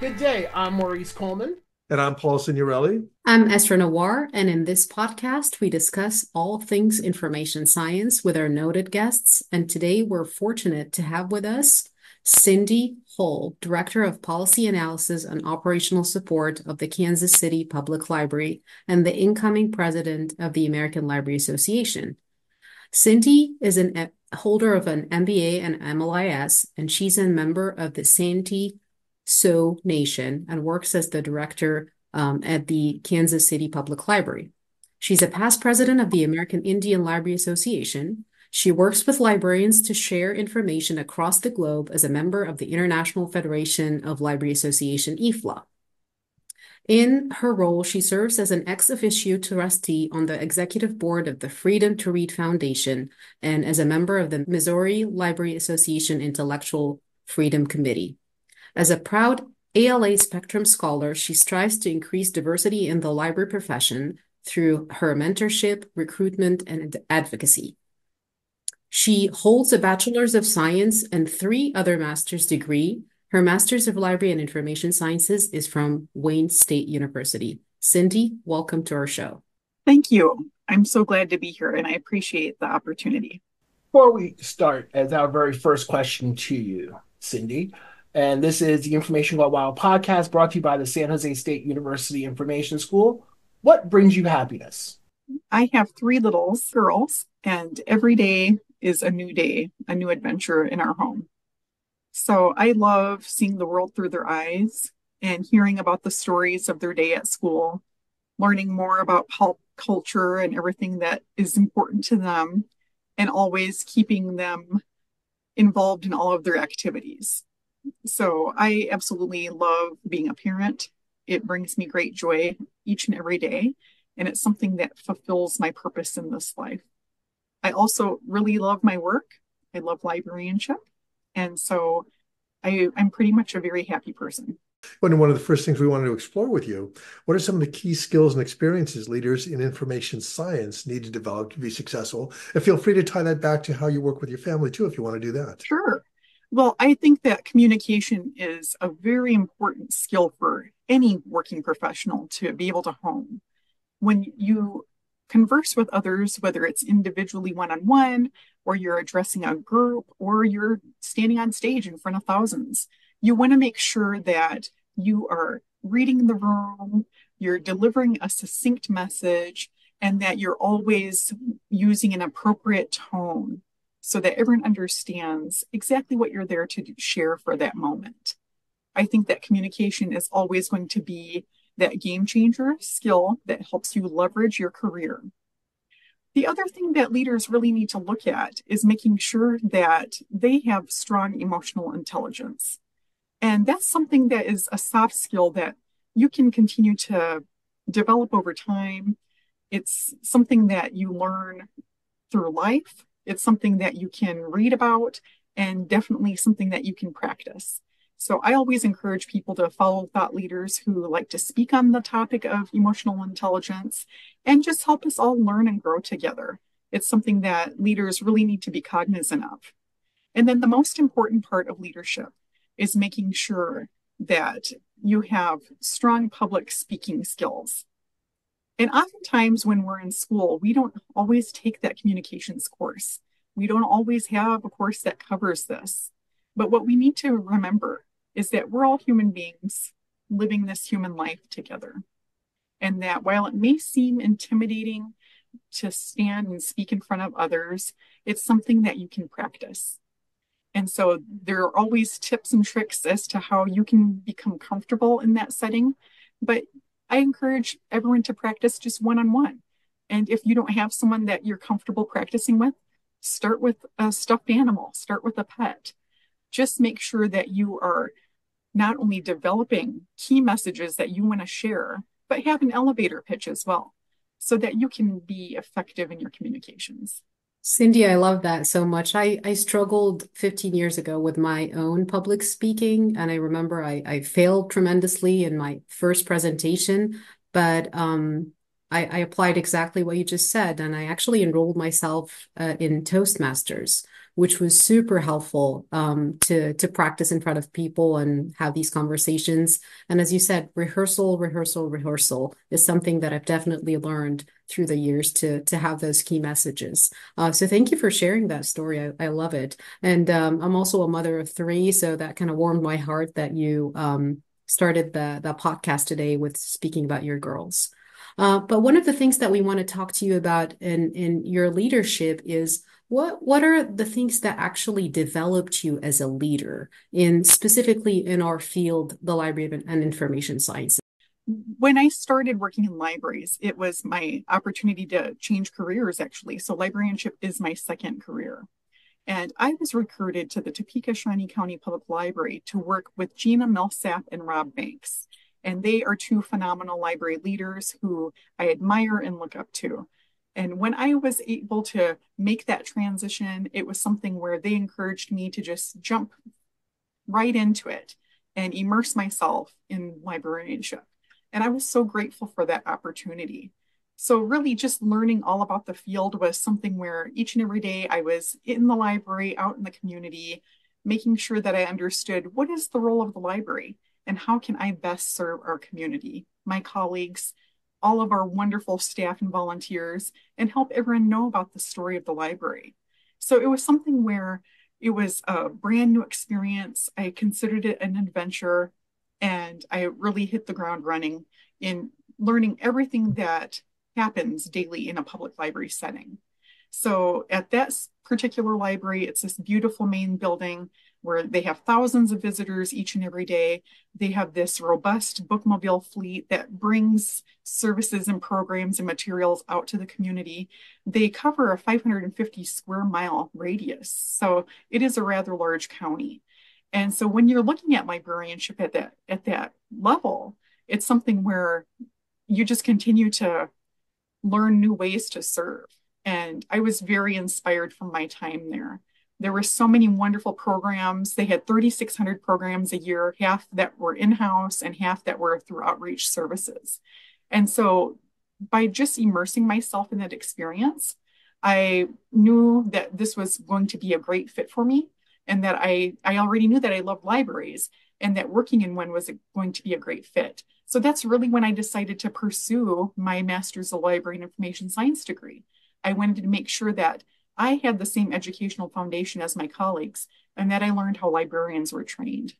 Good day. I'm Maurice Coleman. And I'm Paul Signorelli. I'm Essraa Nawar, and in this podcast, we discuss all things information science with our noted guests. And today we're fortunate to have with us Cindy Hohl, Director of Policy Analysis and Operational Support of the Kansas City Public Library and the incoming president of the American Library Association. Cindy is a holder of an MBA and MLIS, and she's a member of the Santee Sioux Nation and works as the director um, at the Kansas City Public Library. She's a past president of the American Indian Library Association. She works with librarians to share information across the globe as a member of the International Federation of Library Association, IFLA. In her role, she serves as an ex officio trustee on the executive board of the Freedom to Read Foundation and as a member of the Missouri Library Association Intellectual Freedom Committee. As a proud ALA Spectrum scholar, she strives to increase diversity in the library profession through her mentorship, recruitment, and advocacy. She holds a Bachelor's of Science and three other master's degree. Her Master's of Library and Information Sciences is from Wayne State University. Cindy, welcome to our show. Thank you. I'm so glad to be here and I appreciate the opportunity. Before we start, as our very first question to you, Cindy, and this is the Information Gone Wild podcast brought to you by the San Jose State University Information School. What brings you happiness? I have three little girls, and every day is a new day, a new adventure in our home. So I love seeing the world through their eyes and hearing about the stories of their day at school, learning more about pop culture and everything that is important to them, and always keeping them involved in all of their activities. So I absolutely love being a parent. It brings me great joy each and every day, and it's something that fulfills my purpose in this life. I also really love my work. I love librarianship. And so I, I'm pretty much a very happy person. One of the first things we wanted to explore with you, what are some of the key skills and experiences leaders in information science need to develop to be successful? And feel free to tie that back to how you work with your family too, if you want to do that. Sure. Well, I think that communication is a very important skill for any working professional to be able to hone. When you converse with others, whether it's individually one on one, or you're addressing a group, or you're standing on stage in front of thousands, you want to make sure that you are reading the room, you're delivering a succinct message, and that you're always using an appropriate tone so that everyone understands exactly what you're there to share for that moment. I think that communication is always going to be that game changer skill that helps you leverage your career. The other thing that leaders really need to look at is making sure that they have strong emotional intelligence. And that's something that is a soft skill that you can continue to develop over time. It's something that you learn through life it's something that you can read about and definitely something that you can practice. So I always encourage people to follow thought leaders who like to speak on the topic of emotional intelligence and just help us all learn and grow together. It's something that leaders really need to be cognizant of. And then the most important part of leadership is making sure that you have strong public speaking skills. And oftentimes, when we're in school, we don't always take that communications course. We don't always have a course that covers this. But what we need to remember is that we're all human beings living this human life together. And that while it may seem intimidating to stand and speak in front of others, it's something that you can practice. And so there are always tips and tricks as to how you can become comfortable in that setting. But I encourage everyone to practice just one on one. And if you don't have someone that you're comfortable practicing with, start with a stuffed animal, start with a pet. Just make sure that you are not only developing key messages that you want to share, but have an elevator pitch as well so that you can be effective in your communications. Cindy, I love that so much. I, I struggled 15 years ago with my own public speaking, and I remember I, I failed tremendously in my first presentation, but um, I, I applied exactly what you just said, and I actually enrolled myself uh, in Toastmasters, which was super helpful um, to to practice in front of people and have these conversations. And as you said, rehearsal, rehearsal, rehearsal is something that I've definitely learned through the years to to have those key messages. Uh, so thank you for sharing that story. I, I love it. And um, I'm also a mother of three, so that kind of warmed my heart that you um, started the the podcast today with speaking about your girls. Uh, but one of the things that we want to talk to you about in in your leadership is what what are the things that actually developed you as a leader in specifically in our field, the library and information sciences? When I started working in libraries, it was my opportunity to change careers actually. So librarianship is my second career. And I was recruited to the Topeka Shawnee County Public Library to work with Gina Millsap and Rob Banks. And they are two phenomenal library leaders who I admire and look up to. And when I was able to make that transition, it was something where they encouraged me to just jump right into it and immerse myself in librarianship. And I was so grateful for that opportunity. So, really, just learning all about the field was something where each and every day I was in the library, out in the community, making sure that I understood what is the role of the library and how can I best serve our community, my colleagues, all of our wonderful staff and volunteers and help everyone know about the story of the library. So it was something where it was a brand new experience. I considered it an adventure and I really hit the ground running in learning everything that happens daily in a public library setting. So at that particular library, it's this beautiful main building where they have thousands of visitors each and every day. They have this robust bookmobile fleet that brings services and programs and materials out to the community. They cover a 550 square mile radius, so it is a rather large county. And so when you're looking at librarianship at that at that level, it's something where you just continue to learn new ways to serve. And I was very inspired from my time there. There were so many wonderful programs. They had 3,600 programs a year, half that were in house and half that were through outreach services. And so, by just immersing myself in that experience, I knew that this was going to be a great fit for me and that I, I already knew that I loved libraries and that working in one was going to be a great fit. So that's really when I decided to pursue my master's of library and information science degree. I wanted to make sure that I had the same educational foundation as my colleagues and that I learned how librarians were trained.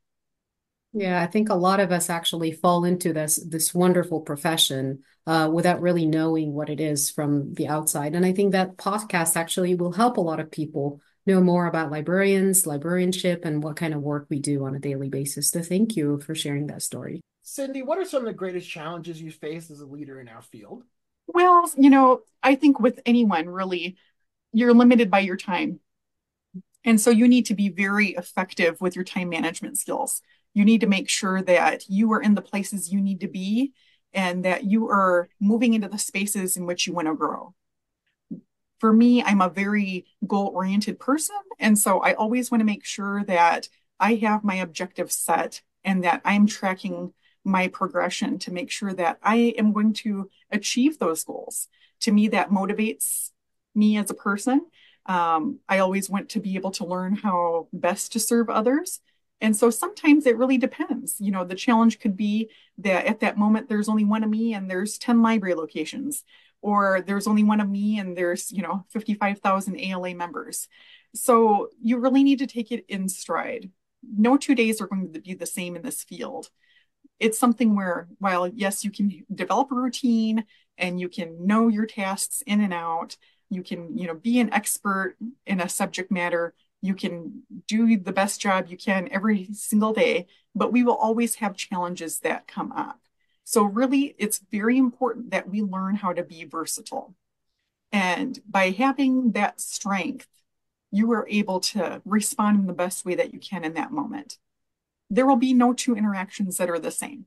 Yeah, I think a lot of us actually fall into this this wonderful profession uh, without really knowing what it is from the outside. And I think that podcast actually will help a lot of people know more about librarians, librarianship, and what kind of work we do on a daily basis. So thank you for sharing that story. Cindy, what are some of the greatest challenges you face as a leader in our field? Well, you know, I think with anyone really, you're limited by your time. And so you need to be very effective with your time management skills. You need to make sure that you are in the places you need to be and that you are moving into the spaces in which you want to grow. For me, I'm a very goal oriented person. And so I always want to make sure that I have my objectives set and that I'm tracking my progression to make sure that I am going to achieve those goals. To me, that motivates me as a person. Um, I always want to be able to learn how best to serve others. And so sometimes it really depends. You know, the challenge could be that at that moment there's only one of me and there's 10 library locations, or there's only one of me and there's, you know, 55,000 ALA members. So you really need to take it in stride. No two days are going to be the same in this field. It's something where, while yes, you can develop a routine and you can know your tasks in and out, you can you know be an expert in a subject matter. You can do the best job you can every single day but we will always have challenges that come up. So really it's very important that we learn how to be versatile. And by having that strength you are able to respond in the best way that you can in that moment. There will be no two interactions that are the same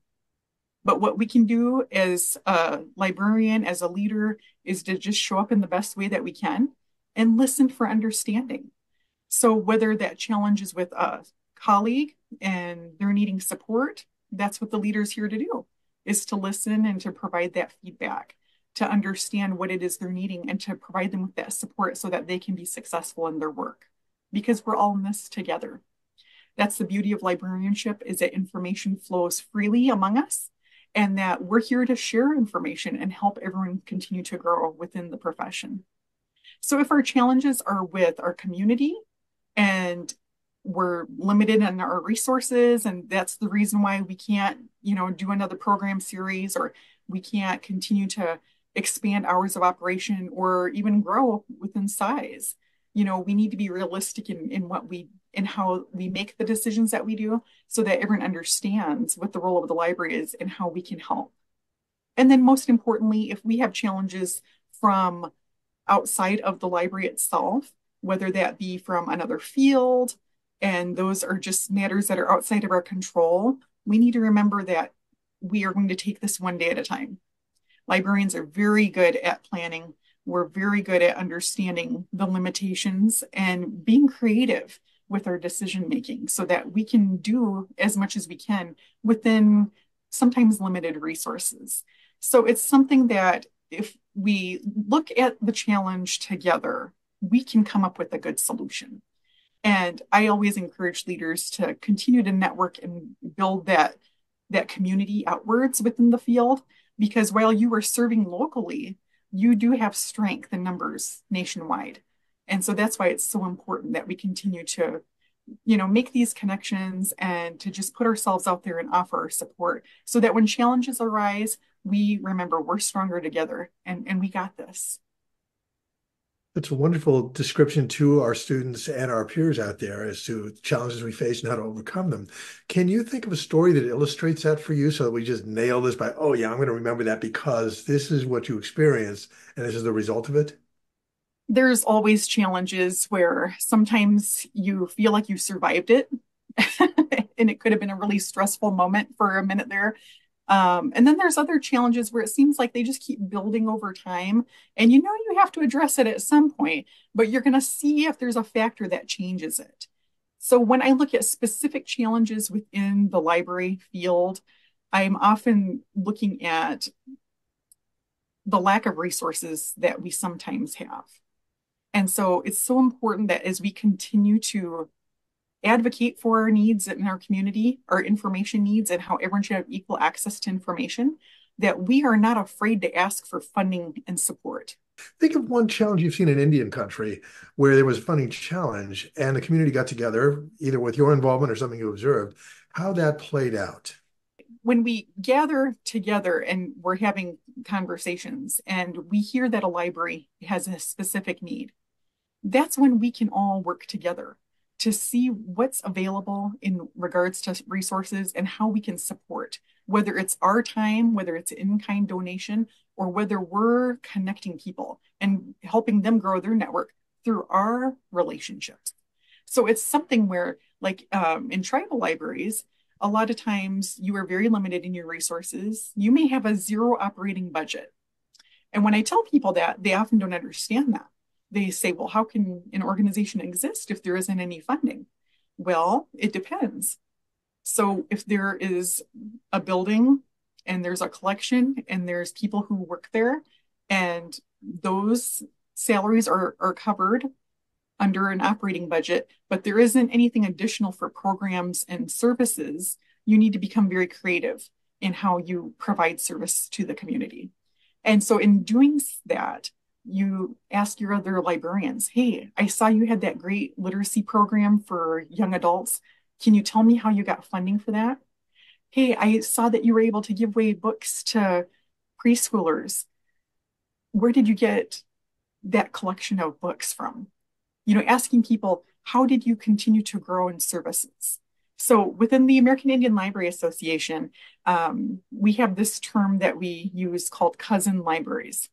but what we can do as a librarian, as a leader, is to just show up in the best way that we can and listen for understanding. So, whether that challenge is with a colleague and they're needing support, that's what the leader's here to do is to listen and to provide that feedback, to understand what it is they're needing and to provide them with that support so that they can be successful in their work. because we're all in this together. That's the beauty of librarianship is that information flows freely among us and that we're here to share information and help everyone continue to grow within the profession. So if our challenges are with our community and we're limited in our resources and that's the reason why we can't, you know, do another program series or we can't continue to expand hours of operation or even grow within size. You know, we need to be realistic in, in what we in how we make the decisions that we do so that everyone understands what the role of the library is and how we can help. And then most importantly, if we have challenges from outside of the library itself, whether that be from another field, and those are just matters that are outside of our control, we need to remember that we are going to take this one day at a time. Librarians are very good at planning. We're very good at understanding the limitations and being creative with our decision making so that we can do as much as we can within sometimes limited resources. So it's something that if we look at the challenge together, we can come up with a good solution. And I always encourage leaders to continue to network and build that, that community outwards within the field, because while you are serving locally, you do have strength in numbers nationwide. And so that's why it's so important that we continue to, you know, make these connections and to just put ourselves out there and offer our support so that when challenges arise, we remember we're stronger together and, and we got this. It's a wonderful description to our students and our peers out there as to challenges we face and how to overcome them. Can you think of a story that illustrates that for you so that we just nail this by, oh, yeah, I'm going to remember that because this is what you experienced and this is the result of it? There's always challenges where sometimes you feel like you survived it. and it could have been a really stressful moment for a minute there. Um, and then there's other challenges where it seems like they just keep building over time. And you know, you have to address it at some point, but you're going to see if there's a factor that changes it. So when I look at specific challenges within the library field, I'm often looking at the lack of resources that we sometimes have. And so it's so important that as we continue to advocate for our needs in our community, our information needs, and how everyone should have equal access to information, that we are not afraid to ask for funding and support. Think of one challenge you've seen in Indian country where there was a funding challenge and the community got together, either with your involvement or something you observed, how that played out. When we gather together and we're having conversations and we hear that a library has a specific need, that's when we can all work together to see what's available in regards to resources and how we can support, whether it's our time, whether it's in kind donation, or whether we're connecting people and helping them grow their network through our relationships. So it's something where, like um, in tribal libraries, a lot of times you are very limited in your resources. You may have a zero operating budget. And when I tell people that, they often don't understand that they say, well, how can an organization exist if there isn't any funding? Well, it depends. So if there is a building and there's a collection and there's people who work there and those salaries are, are covered under an operating budget, but there isn't anything additional for programs and services, you need to become very creative in how you provide service to the community. And so in doing that, you ask your other librarians, hey, I saw you had that great literacy program for young adults. Can you tell me how you got funding for that? Hey, I saw that you were able to give away books to preschoolers. Where did you get that collection of books from? You know, asking people, how did you continue to grow in services? So within the American Indian Library Association, um, we have this term that we use called cousin libraries.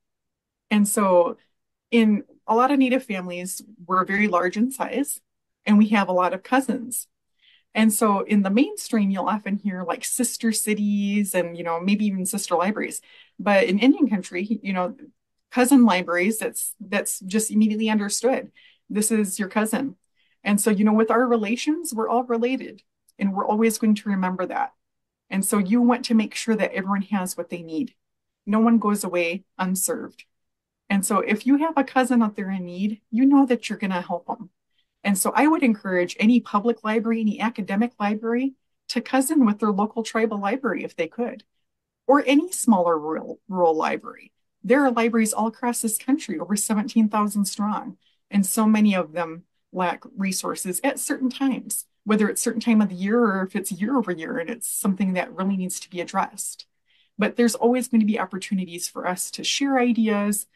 And so in a lot of Native families, we're very large in size and we have a lot of cousins. And so in the mainstream, you'll often hear like sister cities and, you know, maybe even sister libraries. But in Indian country, you know, cousin libraries, that's that's just immediately understood. This is your cousin. And so, you know, with our relations, we're all related and we're always going to remember that. And so you want to make sure that everyone has what they need. No one goes away unserved. And so if you have a cousin out there in need, you know that you're going to help them. And so I would encourage any public library, any academic library to cousin with their local tribal library if they could, or any smaller rural, rural library. There are libraries all across this country, over 17,000 strong, and so many of them lack resources at certain times, whether it's certain time of the year or if it's year over year and it's something that really needs to be addressed. But there's always going to be opportunities for us to share ideas,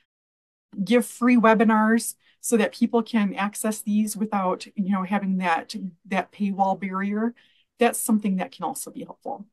give free webinars so that people can access these without, you know, having that that paywall barrier. That's something that can also be helpful.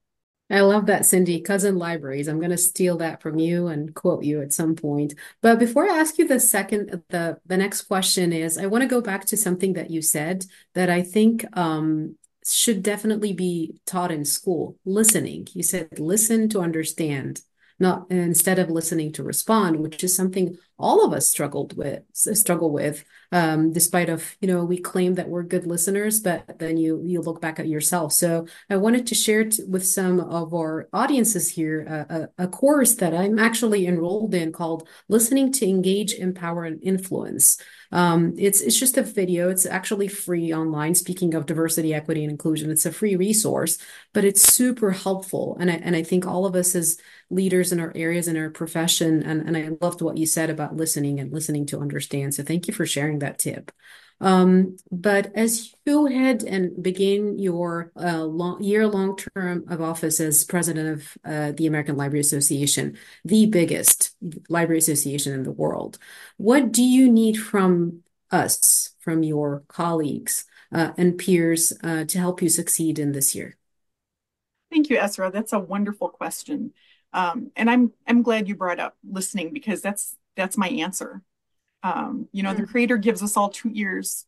I love that, Cindy. Cousin libraries. I'm going to steal that from you and quote you at some point. But before I ask you the second, the the next question is, I want to go back to something that you said that I think um, should definitely be taught in school. Listening. You said listen to understand not instead of listening to respond, which is something all of us struggled with, struggle with, um, despite of you know we claim that we're good listeners, but then you you look back at yourself. So I wanted to share with some of our audiences here a, a, a course that I'm actually enrolled in called "Listening to Engage, Empower, and Influence." Um, it's it's just a video. It's actually free online. Speaking of diversity, equity, and inclusion, it's a free resource, but it's super helpful. And I and I think all of us as leaders in our areas in our profession, and and I loved what you said about listening and listening to understand. So thank you for sharing that tip. Um, but as you head and begin your uh, long, year long term of office as president of uh, the American Library Association, the biggest library association in the world, what do you need from us, from your colleagues uh, and peers uh, to help you succeed in this year? Thank you, Essraa. That's a wonderful question. Um, and I'm I'm glad you brought up listening because that's that's my answer. Um, you know, mm-hmm. the mm. creator gives us all two ears,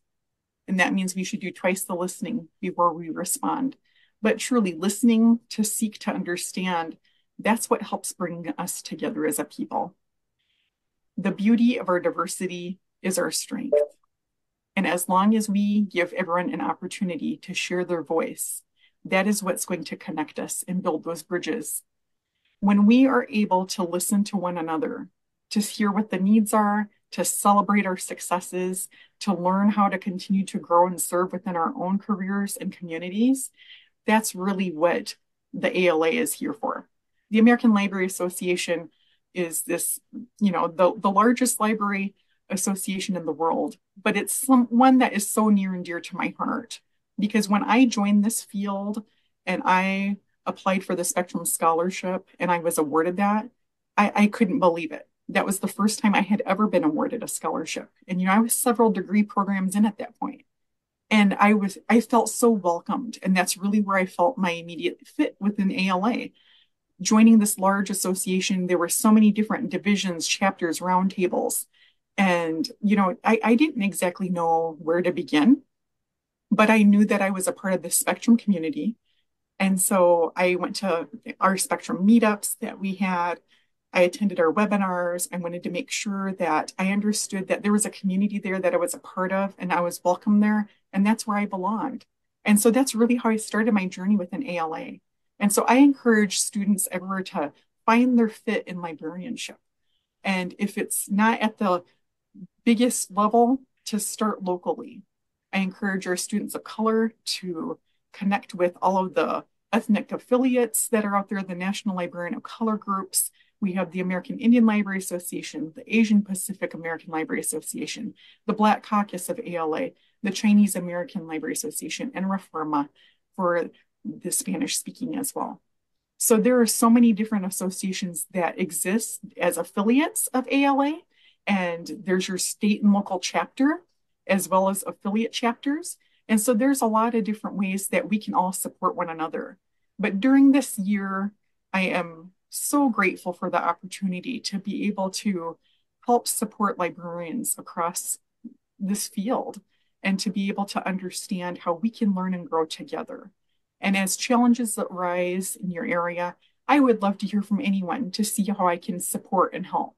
and that means we should do twice the listening before we respond. But truly listening to seek to understand, that's what helps bring us together as a people. The beauty of our diversity is our strength. And as long as we give everyone an opportunity to share their voice, that is what's going to connect us and build those bridges. When we are able to listen to one another, to hear what the needs are, to celebrate our successes, to learn how to continue to grow and serve within our own careers and communities. That's really what the ALA is here for. The American Library Association is this, you know, the, the largest library association in the world, but it's some, one that is so near and dear to my heart because when I joined this field and I applied for the Spectrum Scholarship and I was awarded that, I, I couldn't believe it that was the first time I had ever been awarded a scholarship. And, you know, I was several degree programs in at that point. And I was, I felt so welcomed. And that's really where I felt my immediate fit within ALA. Joining this large association, there were so many different divisions, chapters, roundtables. And, you know, I, I didn't exactly know where to begin, but I knew that I was a part of the spectrum community. And so I went to our spectrum meetups that we had. I attended our webinars. I wanted to make sure that I understood that there was a community there that I was a part of and I was welcome there. And that's where I belonged. And so that's really how I started my journey with an ALA. And so I encourage students everywhere to find their fit in librarianship. And if it's not at the biggest level, to start locally. I encourage our students of color to connect with all of the ethnic affiliates that are out there, the National Librarian of Color groups, we have the American Indian Library Association, the Asian Pacific American Library Association, the Black Caucus of ALA, the Chinese American Library Association, and Reforma for the Spanish speaking as well. So there are so many different associations that exist as affiliates of ALA, and there's your state and local chapter as well as affiliate chapters. And so there's a lot of different ways that we can all support one another. But during this year, I am so grateful for the opportunity to be able to help support librarians across this field and to be able to understand how we can learn and grow together. And as challenges that rise in your area, I would love to hear from anyone to see how I can support and help.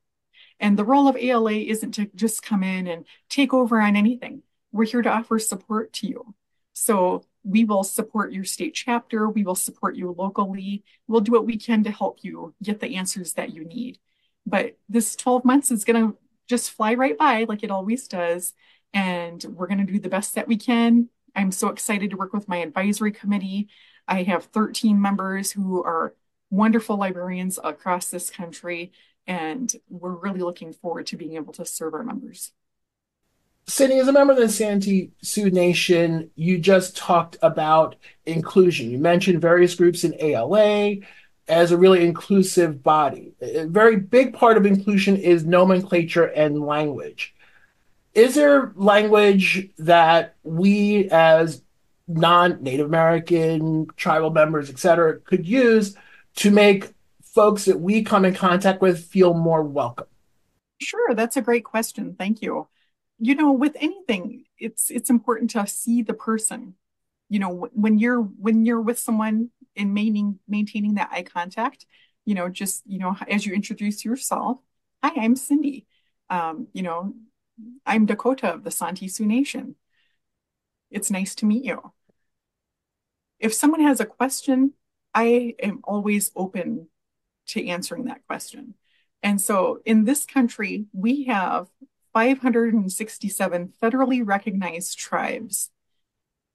And the role of ALA isn't to just come in and take over on anything. We're here to offer support to you. So we will support your state chapter. We will support you locally. We'll do what we can to help you get the answers that you need. But this 12 months is going to just fly right by like it always does. and we're going to do the best that we can. I'm so excited to work with my advisory committee. I have 13 members who are wonderful librarians across this country, and we're really looking forward to being able to serve our members. Cindy, as a member of the Santee Sioux Nation, you just talked about inclusion. You mentioned various groups in ALA as a really inclusive body. A very big part of inclusion is nomenclature and language. Is there language that we as non-Native American, tribal members, et cetera, could use to make folks that we come in contact with feel more welcome? Sure, that's a great question. Thank you you know with anything it's it's important to see the person. You know when you're when you're with someone in maintaining maintaining that eye contact you know just you know as you introduce yourself hi i'm cindy. Um, you know i'm dakota of the santee sioux nation. It's nice to meet you. If someone has a question i am always open to answering that question. And so in this country we have 567 federally recognized tribes.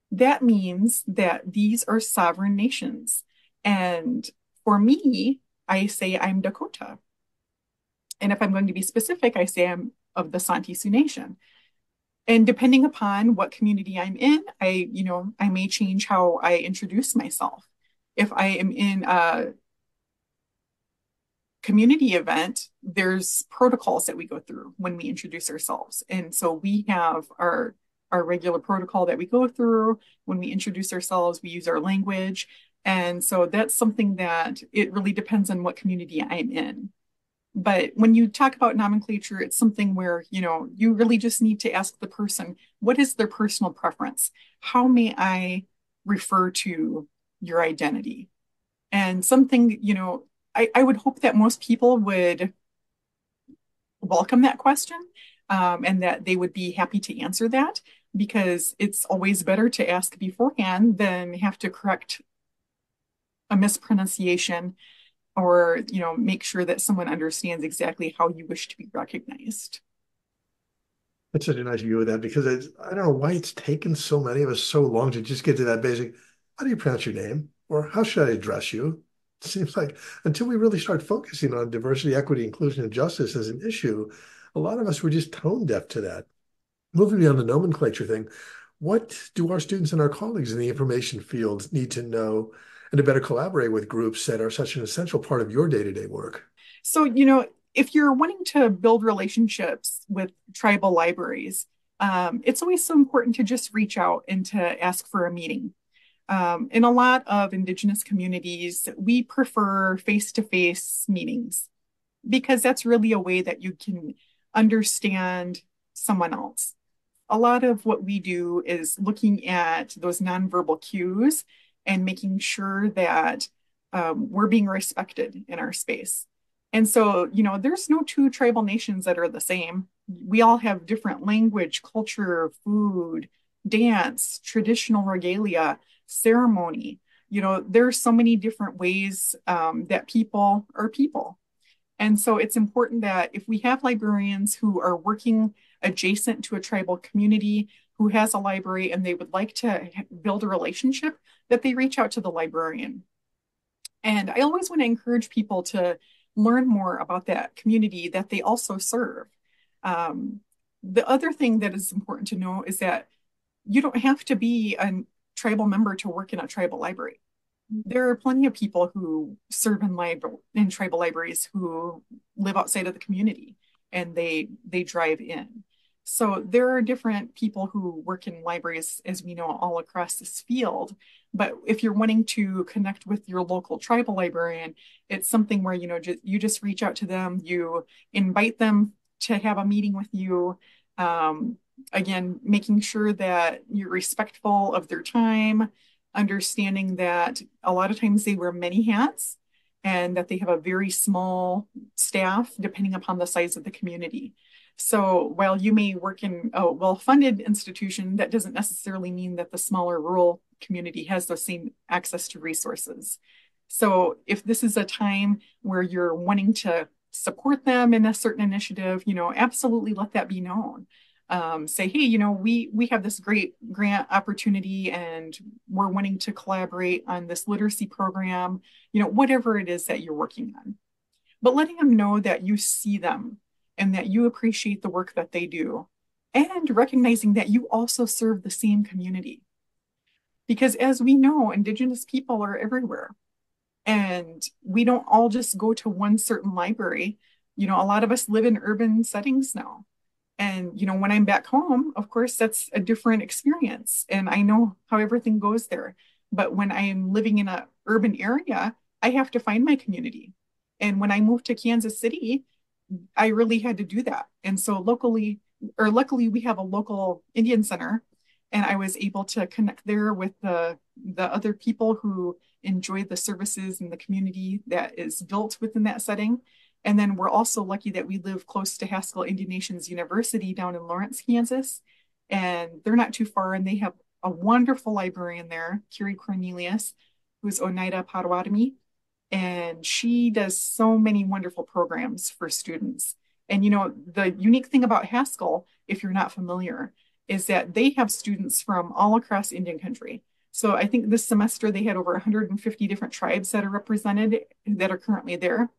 That means that these are sovereign nations. And for me, I say I'm Dakota. And if I'm going to be specific, I say I'm of the Santee Sioux Nation. And depending upon what community I'm in, I, you know, I may change how I introduce myself. If I am in a community event, there's protocols that we go through when we introduce ourselves. And so we have our our regular protocol that we go through when we introduce ourselves, we use our language. And so that's something that it really depends on what community I'm in. But when you talk about nomenclature, it's something where, you know, you really just need to ask the person, what is their personal preference? How may I refer to your identity? And something, you know, I, I would hope that most people would welcome that question um, and that they would be happy to answer that because it's always better to ask beforehand than have to correct a mispronunciation or you know make sure that someone understands exactly how you wish to be recognized. That's such a nice view of that because i don't know why it's taken so many of us so long to just get to that basic how do you pronounce your name? or how should i address you seems like until we really start focusing on diversity, equity, inclusion, and justice as an issue, a lot of us were just tone deaf to that. Moving beyond the nomenclature thing, what do our students and our colleagues in the information field need to know and to better collaborate with groups that are such an essential part of your day-to-day work? So, you know, if you're wanting to build relationships with tribal libraries, um, it's always so important to just reach out and to ask for a meeting. Um, in a lot of Indigenous communities, we prefer face to face meetings because that's really a way that you can understand someone else. A lot of what we do is looking at those nonverbal cues and making sure that um, we're being respected in our space. And so, you know, there's no two tribal nations that are the same. We all have different language, culture, food, dance, traditional regalia ceremony. You know, there are so many different ways um, that people are people. And so it's important that if we have librarians who are working adjacent to a tribal community who has a library and they would like to build a relationship, that they reach out to the librarian. And I always want to encourage people to learn more about that community that they also serve. Um, the other thing that is important to know is that you don't have to be an tribal member to work in a tribal library. There are plenty of people who serve in, lib- in tribal libraries who live outside of the community and they they drive in. So there are different people who work in libraries, as we know, all across this field. But if you're wanting to connect with your local tribal librarian, it's something where you know just, you just reach out to them, you invite them to have a meeting with you. Um, again, making sure that you're respectful of their time, understanding that a lot of times they wear many hats and that they have a very small staff depending upon the size of the community. So while you may work in a well-funded institution, that doesn't necessarily mean that the smaller rural community has the same access to resources. So if this is a time where you're wanting to support them in a certain initiative, you know, absolutely let that be known um, say, hey, you know, we we have this great grant opportunity and we're wanting to collaborate on this literacy program, you know, whatever it is that you're working on. But letting them know that you see them and that you appreciate the work that they do and recognizing that you also serve the same community. Because as we know, Indigenous people are everywhere. And we don't all just go to one certain library. You know, a lot of us live in urban settings now. And, you know, when I'm back home, of course, that's a different experience. And I know how everything goes there. But when I'm living in an urban area, I have to find my community. And when I moved to Kansas City, I really had to do that. And so locally, or luckily, we have a local Indian center and I was able to connect there with the the other people who enjoy the services and the community that is built within that setting. And then we're also lucky that we live close to Haskell Indian Nations University down in Lawrence, Kansas. And they're not too far, and they have a wonderful librarian there, Carrie Cornelius, who's Oneida Potawatomi. And she does so many wonderful programs for students. And you know, the unique thing about Haskell, if you're not familiar, is that they have students from all across Indian country. So I think this semester they had over 150 different tribes that are represented that are currently there.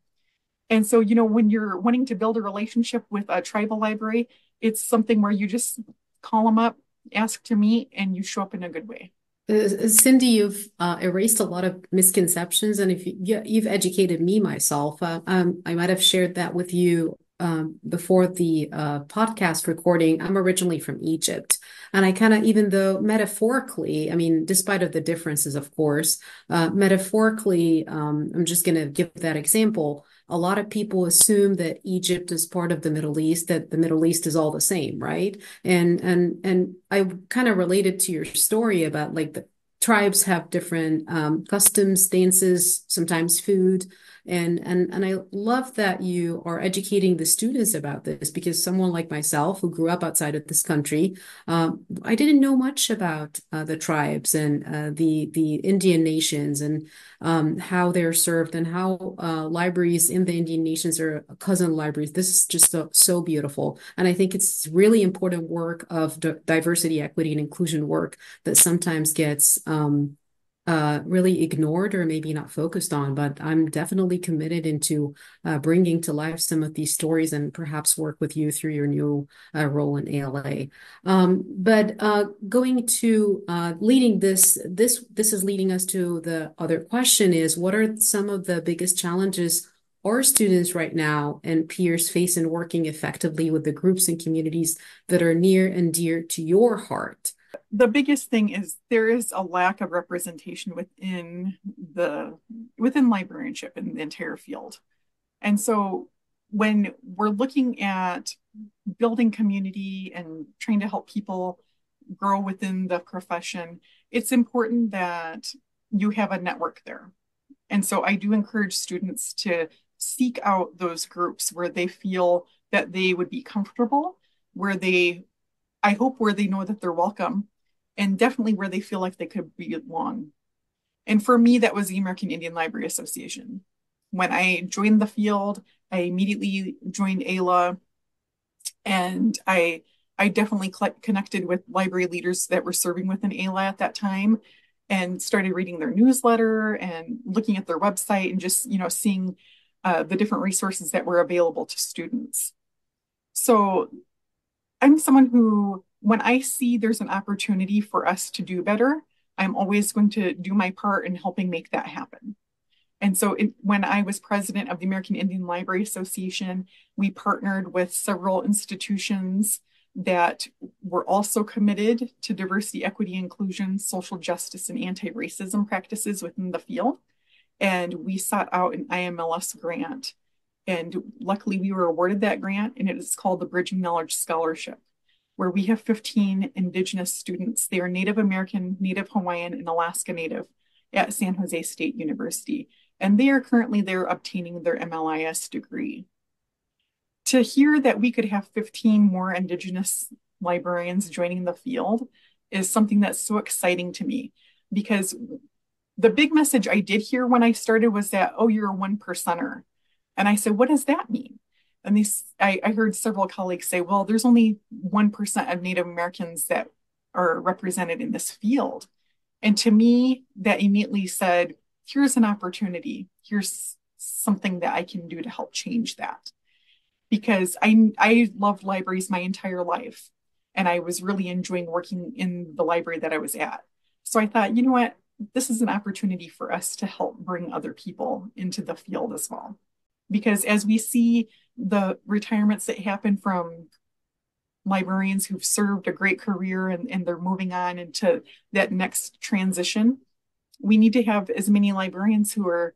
And so, you know, when you're wanting to build a relationship with a tribal library, it's something where you just call them up, ask to meet, and you show up in a good way. Uh, Cindy, you've uh, erased a lot of misconceptions, and if you, you've educated me myself, uh, um, I might have shared that with you um, before the uh, podcast recording, I'm originally from Egypt. And I kind of, even though metaphorically, I mean, despite of the differences, of course, uh, metaphorically, um, I'm just going to give that example. A lot of people assume that Egypt is part of the Middle East, that the Middle East is all the same, right? And and and I kind of related to your story about like the tribes have different um, customs, dances, sometimes food and and and I love that you are educating the students about this because someone like myself who grew up outside of this country, um, I didn't know much about uh, the tribes and uh, the the Indian nations and um, how they're served and how uh, libraries in the Indian nations are cousin libraries. This is just so, so beautiful, and I think it's really important work of diversity, equity, and inclusion work that sometimes gets um, uh, really ignored or maybe not focused on, but I'm definitely committed into uh, bringing to life some of these stories and perhaps work with you through your new uh, role in ALA. Um, but uh, going to uh, leading this, this this is leading us to the other question: is what are some of the biggest challenges? Our students right now and peers face in working effectively with the groups and communities that are near and dear to your heart the biggest thing is there is a lack of representation within the within librarianship in the entire field. And so when we're looking at building community and trying to help people grow within the profession it's important that you have a network there. And so i do encourage students to seek out those groups where they feel that they would be comfortable where they i hope where they know that they're welcome and definitely where they feel like they could belong. And for me, that was the American Indian Library Association. When I joined the field, I immediately joined ALA, and I I definitely connected with library leaders that were serving within ALA at that time, and started reading their newsletter and looking at their website and just you know seeing uh, the different resources that were available to students. So I'm someone who when I see there's an opportunity for us to do better, I'm always going to do my part in helping make that happen. And so, it, when I was president of the American Indian Library Association, we partnered with several institutions that were also committed to diversity, equity, inclusion, social justice, and anti racism practices within the field. And we sought out an IMLS grant. And luckily, we were awarded that grant, and it is called the Bridging Knowledge Scholarship where we have 15 Indigenous students. They are Native American, Native Hawaiian, and Alaska Native at San Jose State University. And they are currently there obtaining their MLIS degree. To hear that we could have 15 more Indigenous librarians joining the field is something that's so exciting to me because the big message I did hear when I started was that, oh, you're a one percenter. And I said, what does that mean? And these, I, I heard several colleagues say, well, there's only 1% of Native Americans that are represented in this field. And to me, that immediately said, here's an opportunity. Here's something that I can do to help change that. Because I, I loved libraries my entire life. And I was really enjoying working in the library that I was at. So I thought, you know what? This is an opportunity for us to help bring other people into the field as well. Because as we see the retirements that happen from librarians who've served a great career and, and they're moving on into that next transition, we need to have as many librarians who are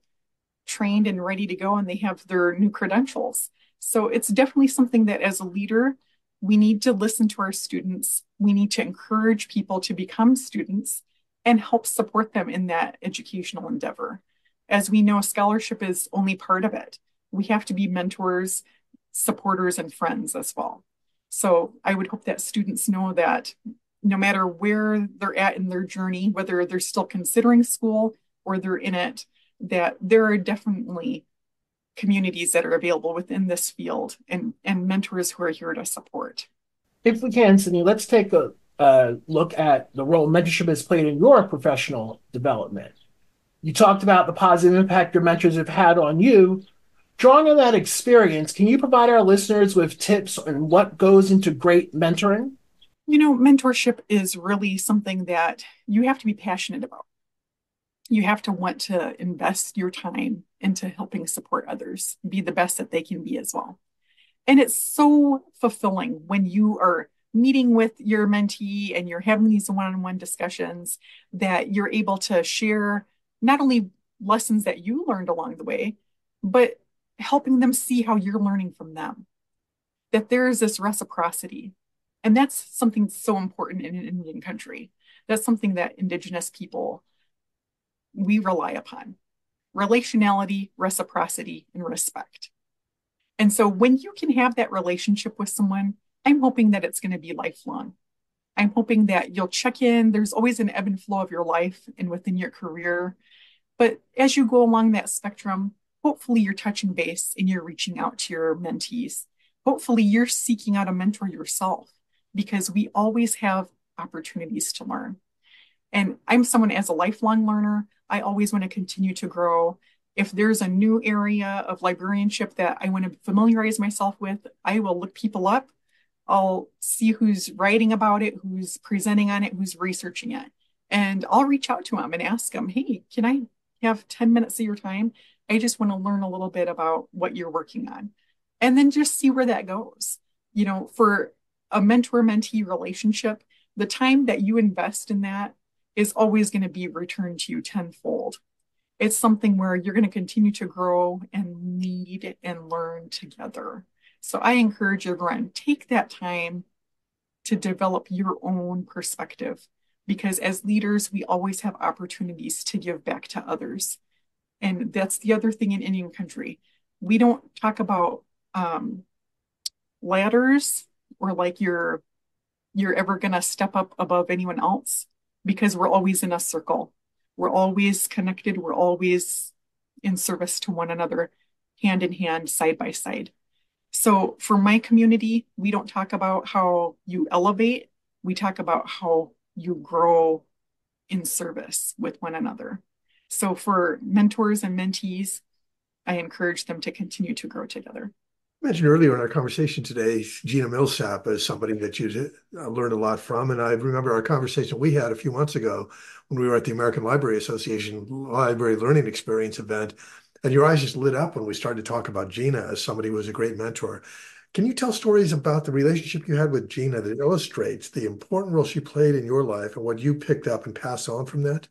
trained and ready to go and they have their new credentials. So it's definitely something that as a leader, we need to listen to our students. We need to encourage people to become students and help support them in that educational endeavor. As we know, scholarship is only part of it. We have to be mentors, supporters, and friends as well. So I would hope that students know that no matter where they're at in their journey, whether they're still considering school or they're in it, that there are definitely communities that are available within this field and, and mentors who are here to support. If we can, Cindy, let's take a look at the role mentorship has played in your professional development. You talked about the positive impact your mentors have had on you. Drawing on that experience, can you provide our listeners with tips on what goes into great mentoring? You know, mentorship is really something that you have to be passionate about. You have to want to invest your time into helping support others be the best that they can be as well. And it's so fulfilling when you are meeting with your mentee and you're having these one on one discussions that you're able to share not only lessons that you learned along the way, but helping them see how you're learning from them. That there is this reciprocity. And that's something so important in an Indian country. That's something that Indigenous people we rely upon relationality, reciprocity, and respect. And so when you can have that relationship with someone, I'm hoping that it's going to be lifelong. I'm hoping that you'll check in. There's always an ebb and flow of your life and within your career. But as you go along that spectrum, hopefully you're touching base and you're reaching out to your mentees. Hopefully you're seeking out a mentor yourself because we always have opportunities to learn. And I'm someone as a lifelong learner, I always want to continue to grow. If there's a new area of librarianship that I want to familiarize myself with, I will look people up. I'll see who's writing about it, who's presenting on it, who's researching it. And I'll reach out to them and ask them, hey, can I have 10 minutes of your time? I just want to learn a little bit about what you're working on and then just see where that goes. You know, for a mentor mentee relationship, the time that you invest in that is always going to be returned to you tenfold. It's something where you're going to continue to grow and lead and learn together. So I encourage everyone, take that time to develop your own perspective because as leaders, we always have opportunities to give back to others. And that's the other thing in Indian country. We don't talk about um, ladders or like you're you're ever gonna step up above anyone else because we're always in a circle. We're always connected. We're always in service to one another, hand in hand, side by side. So for my community, we don't talk about how you elevate. We talk about how you grow in service with one another. So for mentors and mentees, I encourage them to continue to grow together. I mentioned earlier in our conversation today, Gina Millsap is somebody that you uh, learned a lot from. And I remember our conversation we had a few months ago when we were at the American Library Association Library Learning Experience event. And your eyes just lit up when we started to talk about Gina as somebody who was a great mentor. Can you tell stories about the relationship you had with Gina that illustrates the important role she played in your life and what you picked up and passed on from that?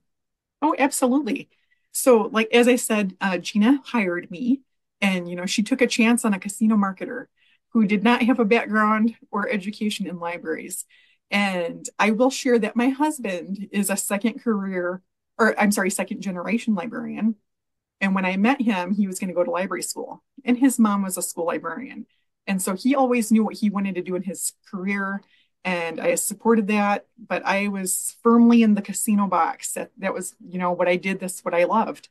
Oh, absolutely. So, like as I said, uh, Gina hired me, and you know she took a chance on a casino marketer who did not have a background or education in libraries. And I will share that my husband is a second career, or I'm sorry, second generation librarian. And when I met him, he was going to go to library school, and his mom was a school librarian. And so he always knew what he wanted to do in his career and I supported that, but I was firmly in the casino box. That that was, you know, what I did. That's what I loved.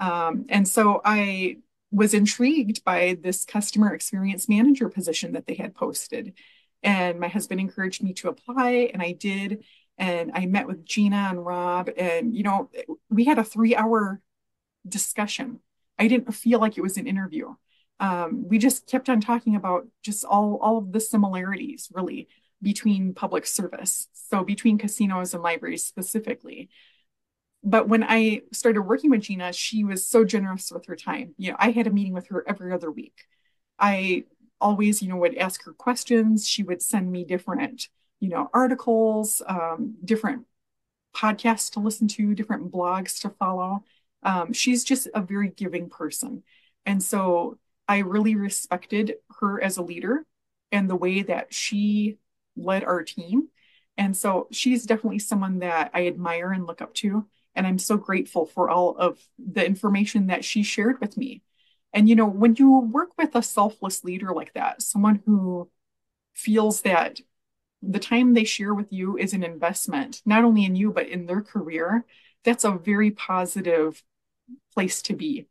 Um, and so I was intrigued by this customer experience manager position that they had posted. And my husband encouraged me to apply, and I did. And I met with Gina and Rob, and you know, we had a three hour discussion. I didn't feel like it was an interview. Um, we just kept on talking about just all all of the similarities really between public service so between casinos and libraries specifically. But when i started working with gina she was so generous with her time. You know i had a meeting with her every other week. I always you know would ask her questions. She would send me different you know articles um, different podcasts to listen to different blogs to follow. Um, she's just a very giving person. And so I really respected her as a leader and the way that she led our team. And so she's definitely someone that I admire and look up to. And I'm so grateful for all of the information that she shared with me. And, you know, when you work with a selfless leader like that, someone who feels that the time they share with you is an investment, not only in you, but in their career, that's a very positive place to be.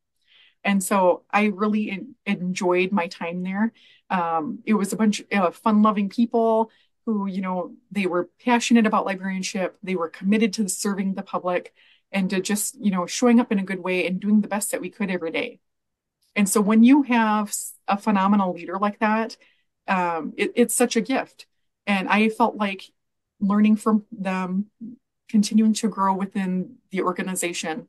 And so I really in, enjoyed my time there. Um, it was a bunch of fun loving people who, you know, they were passionate about librarianship, they were committed to serving the public and to just, you know, showing up in a good way and doing the best that we could every day. And so when you have a phenomenal leader like that, um, it, it's such a gift. And I felt like learning from them, continuing to grow within the organization,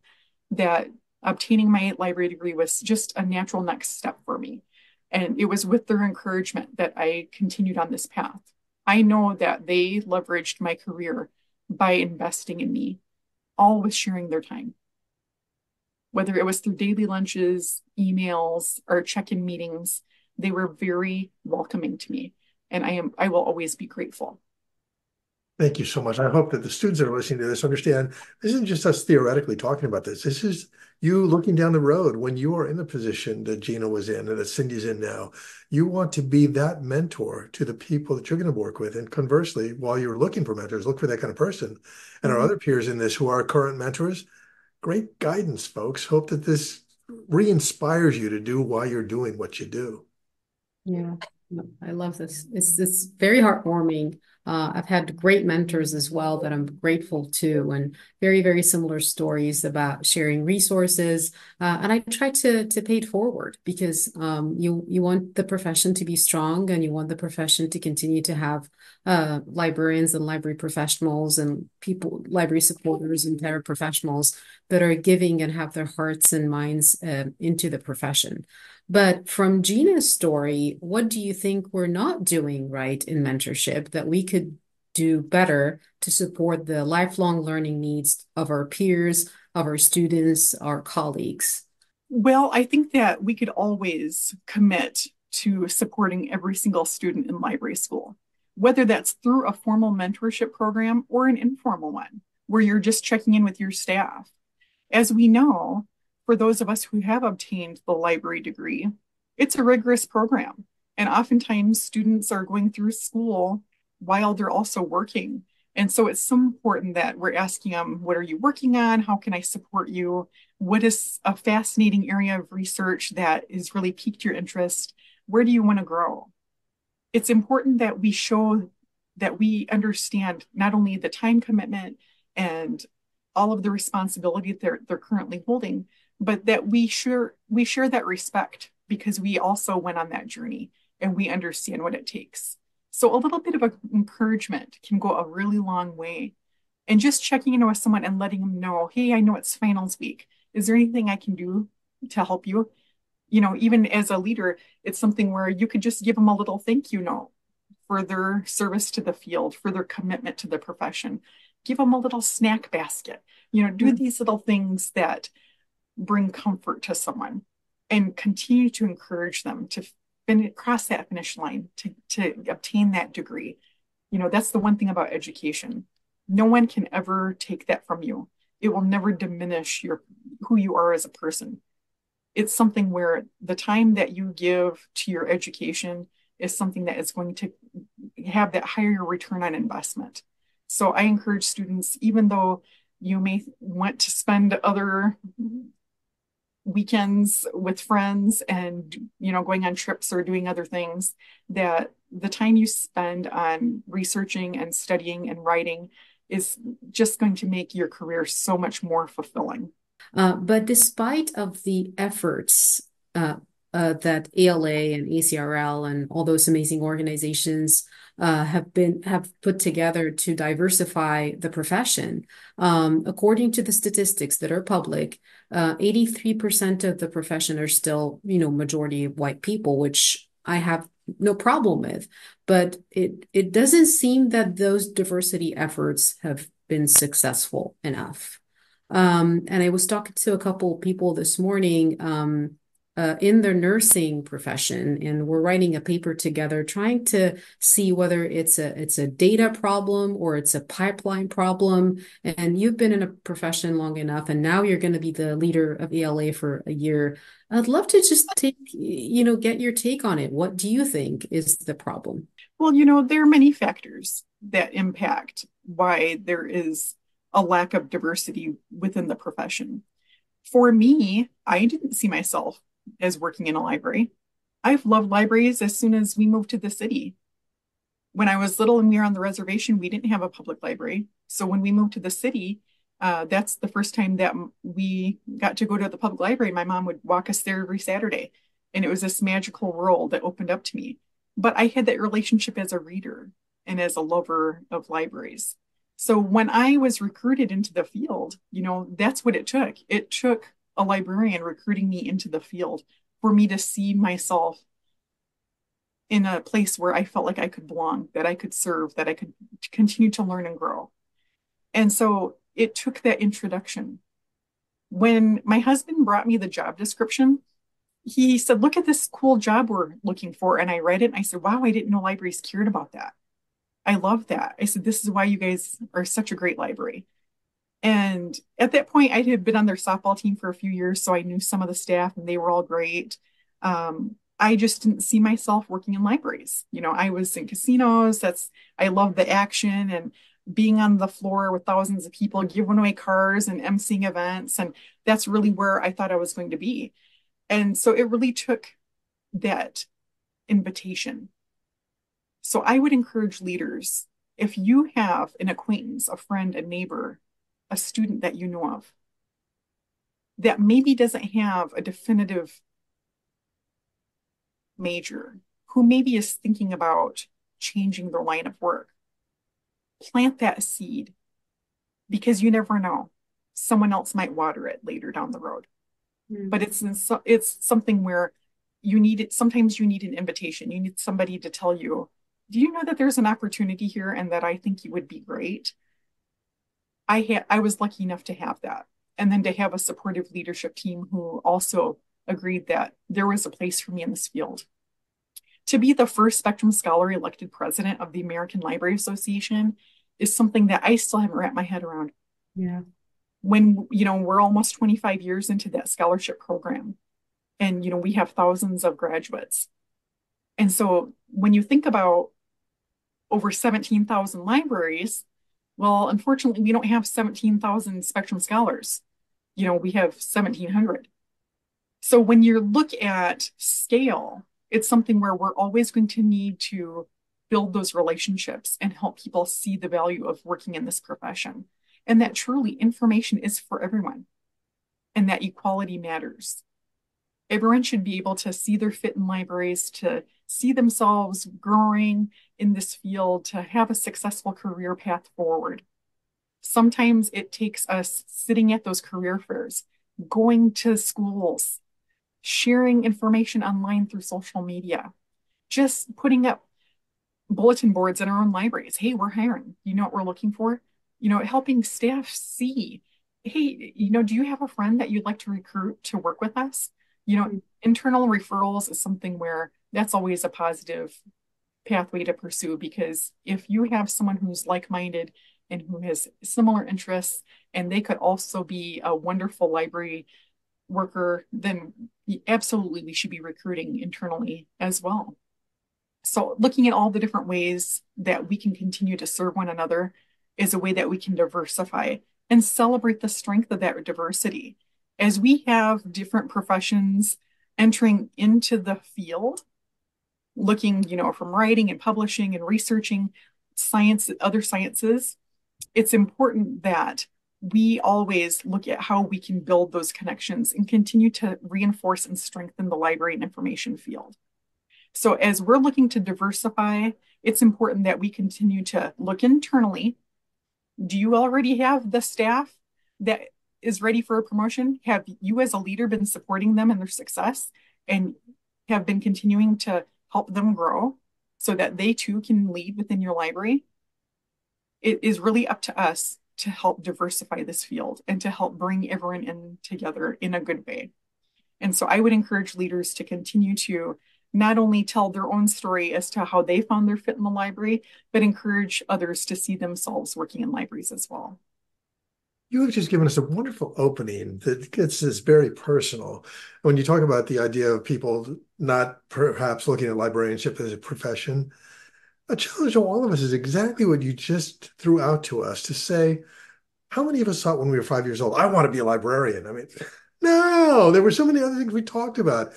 that obtaining my library degree was just a natural next step for me. And it was with their encouragement that I continued on this path. I know that they leveraged my career by investing in me, all with sharing their time. Whether it was through daily lunches, emails, or check in meetings, they were very welcoming to me. And I am I will always be grateful. Thank you so much. I hope that the students that are listening to this understand this isn't just us theoretically talking about this. This is you looking down the road when you are in the position that Gina was in and that Cindy's in now. You want to be that mentor to the people that you're going to work with. And conversely, while you're looking for mentors, look for that kind of person. And our mm-hmm. other peers in this who are current mentors, great guidance, folks. Hope that this re inspires you to do why you're doing what you do. Yeah, I love this. It's, it's very heartwarming uh, I've had great mentors as well that I'm grateful to, and very, very similar stories about sharing resources. Uh, and I try to to pay it forward because um, you you want the profession to be strong, and you want the profession to continue to have uh, librarians and library professionals and people, library supporters and paraprofessionals that are giving and have their hearts and minds uh, into the profession. But from Gina's story, what do you think we're not doing right in mentorship that we could do better to support the lifelong learning needs of our peers, of our students, our colleagues? Well, I think that we could always commit to supporting every single student in library school, whether that's through a formal mentorship program or an informal one where you're just checking in with your staff. As we know, for those of us who have obtained the library degree, it's a rigorous program. And oftentimes students are going through school while they're also working. And so it's so important that we're asking them, what are you working on? How can I support you? What is a fascinating area of research that has really piqued your interest? Where do you want to grow? It's important that we show that we understand not only the time commitment and all of the responsibility that they're, they're currently holding, but that we share we share that respect because we also went on that journey and we understand what it takes. So a little bit of encouragement can go a really long way. And just checking in with someone and letting them know, hey, I know it's finals week. Is there anything I can do to help you? You know, even as a leader, it's something where you could just give them a little thank you note for their service to the field, for their commitment to the profession. Give them a little snack basket. You know, do mm-hmm. these little things that bring comfort to someone and continue to encourage them to fin- cross that finish line to, to obtain that degree. You know, that's the one thing about education. No one can ever take that from you. It will never diminish your who you are as a person. It's something where the time that you give to your education is something that is going to have that higher return on investment. So I encourage students, even though you may want to spend other weekends with friends and you know going on trips or doing other things that the time you spend on researching and studying and writing is just going to make your career so much more fulfilling. Uh, but despite of the efforts uh, uh, that ALA and ACRL and all those amazing organizations uh, have been have put together to diversify the profession. Um, according to the statistics that are public, 83% uh, of the profession are still, you know, majority of white people, which I have no problem with. But it it doesn't seem that those diversity efforts have been successful enough. Um, and I was talking to a couple people this morning um, uh, in the nursing profession, and we're writing a paper together, trying to see whether it's a it's a data problem or it's a pipeline problem. And you've been in a profession long enough, and now you're going to be the leader of ALA for a year. I'd love to just take you know get your take on it. What do you think is the problem? Well, you know, there are many factors that impact why there is a lack of diversity within the profession. For me, I didn't see myself as working in a library. I've loved libraries as soon as we moved to the city. When I was little and we were on the reservation, we didn't have a public library. So when we moved to the city, uh, that's the first time that we got to go to the public library. My mom would walk us there every Saturday. And it was this magical world that opened up to me. But I had that relationship as a reader and as a lover of libraries. So when I was recruited into the field, you know, that's what it took. It took a librarian recruiting me into the field for me to see myself in a place where I felt like I could belong, that I could serve, that I could continue to learn and grow. And so it took that introduction. When my husband brought me the job description, he said, Look at this cool job we're looking for. And I read it and I said, Wow, I didn't know libraries cared about that. I love that. I said, This is why you guys are such a great library. And at that point, I had been on their softball team for a few years, so I knew some of the staff and they were all great. Um, I just didn't see myself working in libraries. You know, I was in casinos. That's, I love the action and being on the floor with thousands of people, giving away cars and emceeing events. And that's really where I thought I was going to be. And so it really took that invitation. So I would encourage leaders if you have an acquaintance, a friend, a neighbor a student that you know of that maybe doesn't have a definitive major, who maybe is thinking about changing their line of work, plant that seed because you never know. Someone else might water it later down the road. Mm. But it's it's something where you need it. Sometimes you need an invitation. You need somebody to tell you, "Do you know that there's an opportunity here, and that I think you would be great?" I had I was lucky enough to have that. And then to have a supportive leadership team who also agreed that there was a place for me in this field. To be the first Spectrum Scholar elected president of the American Library Association is something that I still haven't wrapped my head around. Yeah. When, you know, we're almost 25 years into that scholarship program and, you know, we have thousands of graduates. And so when you think about over 17,000 libraries, well, unfortunately, we don't have 17,000 Spectrum scholars. You know, we have 1,700. So when you look at scale, it's something where we're always going to need to build those relationships and help people see the value of working in this profession. And that truly information is for everyone and that equality matters. Everyone should be able to see their fit in libraries, to see themselves growing in this field to have a successful career path forward. Sometimes it takes us sitting at those career fairs, going to schools, sharing information online through social media, just putting up bulletin boards in our own libraries. Hey, we're hiring. You know what we're looking for? You know, helping staff see, hey, you know, do you have a friend that you'd like to recruit to work with us? You know, internal referrals is something where that's always a positive pathway to pursue because if you have someone who's like-minded and who has similar interests and they could also be a wonderful library worker then absolutely we should be recruiting internally as well. So looking at all the different ways that we can continue to serve one another is a way that we can diversify and celebrate the strength of that diversity As we have different professions entering into the field, looking, you know, from writing and publishing and researching science, other sciences, it's important that we always look at how we can build those connections and continue to reinforce and strengthen the library and information field. So as we're looking to diversify, it's important that we continue to look internally. Do you already have the staff that is ready for a promotion? Have you as a leader been supporting them in their success and have been continuing to help them grow so that they too can lead within your library? It is really up to us to help diversify this field and to help bring everyone in together in a good way. And so I would encourage leaders to continue to not only tell their own story as to how they found their fit in the library, but encourage others to see themselves working in libraries as well. You have just given us a wonderful opening that gets this very personal. When you talk about the idea of people not perhaps looking at librarianship as a profession, a challenge to all of us is exactly what you just threw out to us to say, how many of us thought when we were five years old, I want to be a librarian? I mean, no, there were so many other things we talked about.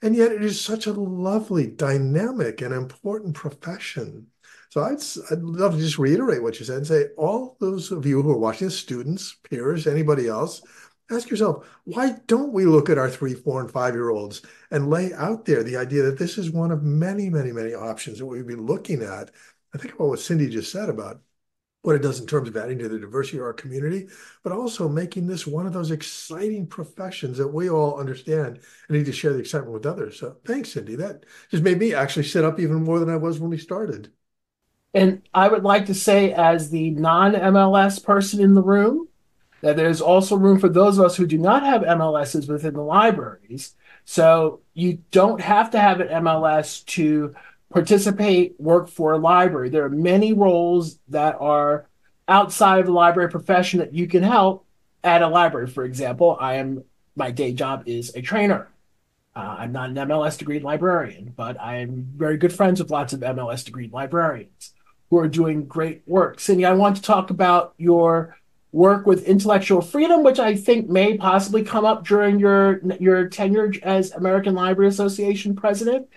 And yet it is such a lovely, dynamic, and important profession. So I'd, I'd love to just reiterate what you said and say, all those of you who are watching, students, peers, anybody else, ask yourself, why don't we look at our three, four, and five year olds and lay out there the idea that this is one of many, many, many options that we'd be looking at? I think about what Cindy just said about what it does in terms of adding to the diversity of our community, but also making this one of those exciting professions that we all understand and need to share the excitement with others. So thanks, Cindy. That just made me actually sit up even more than I was when we started. And I would like to say, as the non MLS person in the room, that there's also room for those of us who do not have MLSs within the libraries. So you don't have to have an MLS to participate, work for a library. There are many roles that are outside of the library profession that you can help at a library. For example, I am my day job is a trainer. Uh, I'm not an MLS degree librarian, but I'm very good friends with lots of MLS degree librarians who are doing great work. Cindy, I want to talk about your work with intellectual freedom, which I think may possibly come up during your your tenure as American Library Association president.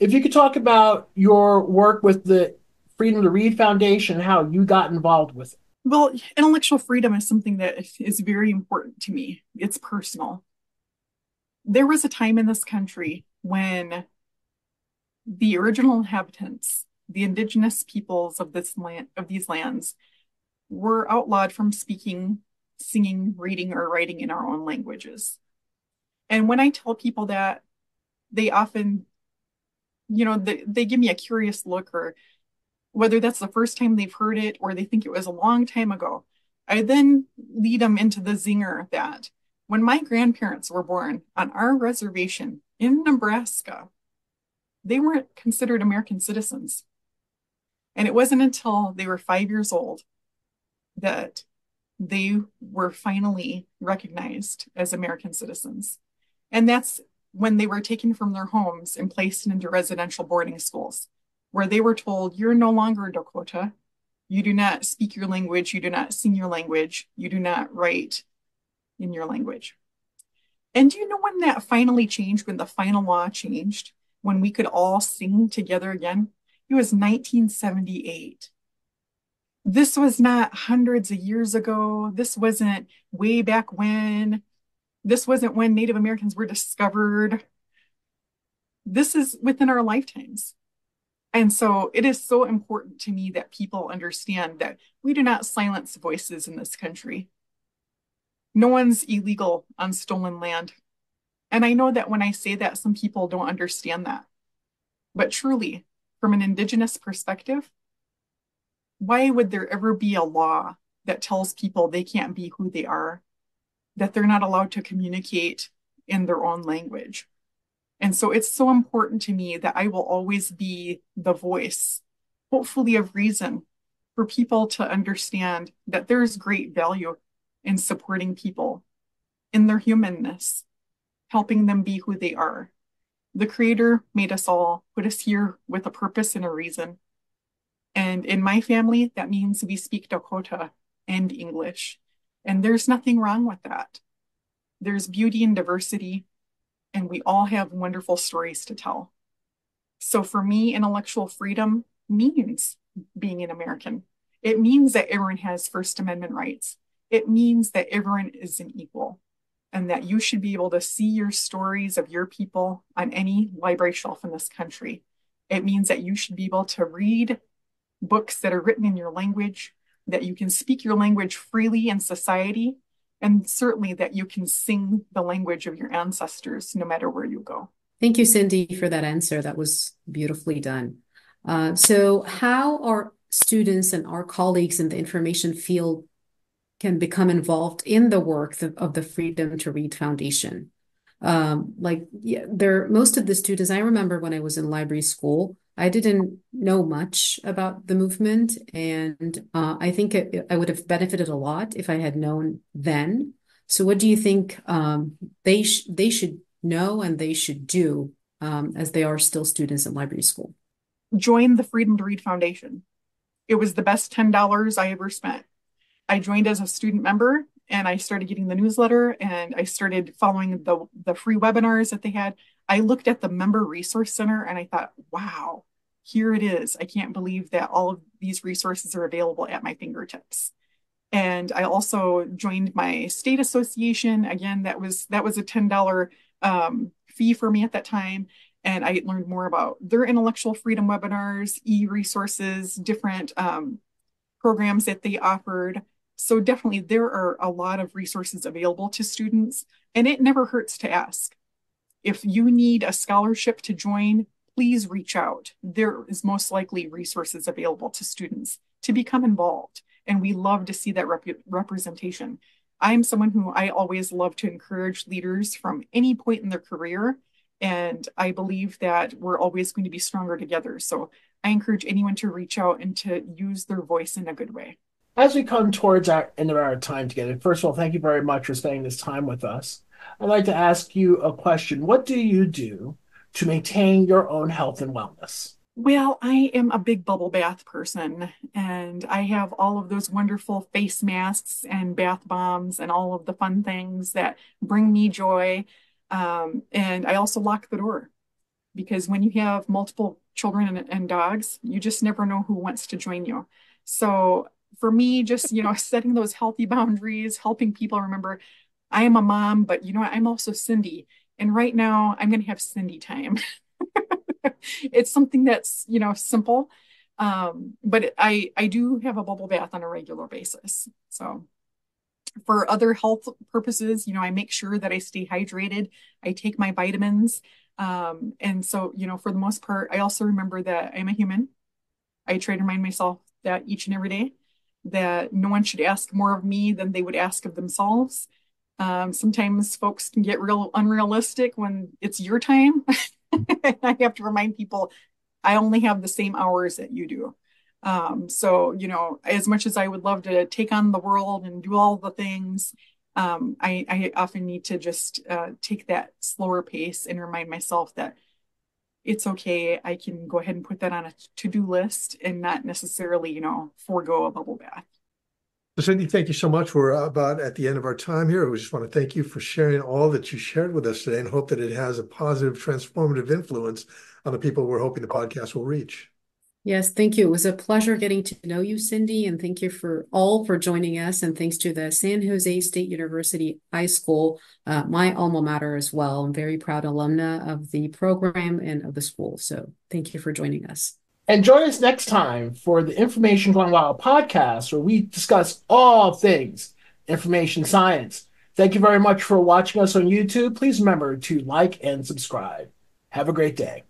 If you could talk about your work with the Freedom to Read Foundation, how you got involved with it. Well, intellectual freedom is something that is very important to me. It's personal. There was a time in this country when the original inhabitants, the indigenous peoples of this land of these lands, were outlawed from speaking, singing, reading, or writing in our own languages. And when I tell people that, they often, you know, they, they give me a curious look, or whether that's the first time they've heard it or they think it was a long time ago. I then lead them into the zinger that when my grandparents were born on our reservation in Nebraska, they weren't considered American citizens. And it wasn't until they were five years old that they were finally recognized as American citizens. And that's when they were taken from their homes and placed into residential boarding schools, where they were told, You're no longer Dakota. You do not speak your language. You do not sing your language. You do not write in your language. And do you know when that finally changed, when the final law changed, when we could all sing together again? It was 1978 this was not hundreds of years ago. This wasn't way back when. This wasn't when Native Americans were discovered. This is within our lifetimes. And so it is so important to me that people understand that we do not silence voices in this country. No one's illegal on stolen land. And I know that when I say that, some people don't understand that. But truly, from an Indigenous perspective, why would there ever be a law that tells people they can't be who they are, that they're not allowed to communicate in their own language? And so it's so important to me that I will always be the voice, hopefully of reason, for people to understand that there's great value in supporting people in their humanness, helping them be who they are. The Creator made us all, put us here with a purpose and a reason. And in my family, that means we speak Dakota and English. And there's nothing wrong with that. There's beauty in diversity, and we all have wonderful stories to tell. So for me, intellectual freedom means being an American. It means that everyone has First Amendment rights. It means that everyone is an equal and that you should be able to see your stories of your people on any library shelf in this country. It means that you should be able to read books that are written in your language, that you can speak your language freely in society, and certainly that you can sing the language of your ancestors no matter where you go. Thank you, Cindy, for that answer. That was beautifully done. Uh, so, how are students and our colleagues in the information field can become involved in the work of the Freedom to Read Foundation? Um, like, yeah, there, most of the students, I remember when I was in library school, I didn't know much about the movement, and uh, I think it, I would have benefited a lot if I had known then. So, what do you think um, they sh- they should know and they should do um, as they are still students in library school? Join the Freedom to Read Foundation. It was the best $10 I ever spent. I joined as a student member and I started getting the newsletter and I started following the, the free webinars that they had. I looked at the member resource center and I thought, wow, here it is. I can't believe that all of these resources are available at my fingertips and I also joined my state association. Again, that was that was a ten dollar um, fee for me at that time. And I learned more about their intellectual freedom webinars, e resources, different um, programs that they offered. So, definitely, there are a lot of resources available to students, and it never hurts to ask. If you need a scholarship to join, please reach out. There is most likely resources available to students to become involved. And we love to see that rep- representation. I'm someone who I always love to encourage leaders from any point in their career. And I believe that we're always going to be stronger together. So I encourage anyone to reach out and to use their voice in a good way. As we come towards our end of our time together, first of all, thank you very much for spending this time with us. I'd like to ask you a question. What do you do to maintain your own health and wellness? Well, I am a big bubble bath person, and I have all of those wonderful face masks and bath bombs and all of the fun things that bring me joy. Um, and I also lock the door because when you have multiple children and, and dogs, you just never know who wants to join you. So for me, just you know, setting those healthy boundaries, helping people remember I am a mom, but you know, I'm also Cindy. And right now, I'm going to have Cindy time. it's something that's you know simple um, but i i do have a bubble bath on a regular basis. So for other health purposes you know i make sure that i stay hydrated. I take my vitamins um, and so you know for the most part i also remember that i'm a human. I try to remind myself that each and every day that no one should ask more of me than they would ask of themselves um, sometimes folks can get real unrealistic when it's your time I have to remind people I only have the same hours that you do. Um, so, you know, as much as I would love to take on the world and do all the things, um, I, I, often need to just uh, take that slower pace and remind myself that it's okay. I can go ahead and put that on a to do list and not necessarily, you know, forego a bubble bath. So Cindy, thank you so much. We're about at the end of our time here. We just want to thank you for sharing all that you shared with us today and hope that it has a positive, transformative influence on the people we're hoping the podcast will reach. Yes, thank you. It was a pleasure getting to know you, Cindy, and thank you for all for joining us. And thanks to the San Jose State University iSchool, uh, my alma mater as well. I'm very proud alumna of the program and of the school. So thank you for joining us. And join us next time for the Information Gone Wild podcast, where we discuss all things information science. Thank you very much for watching us on YouTube. Please remember to like and subscribe. Have a great day.